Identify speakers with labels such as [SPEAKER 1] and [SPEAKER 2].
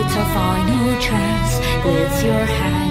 [SPEAKER 1] it's our final chance. It's your hand,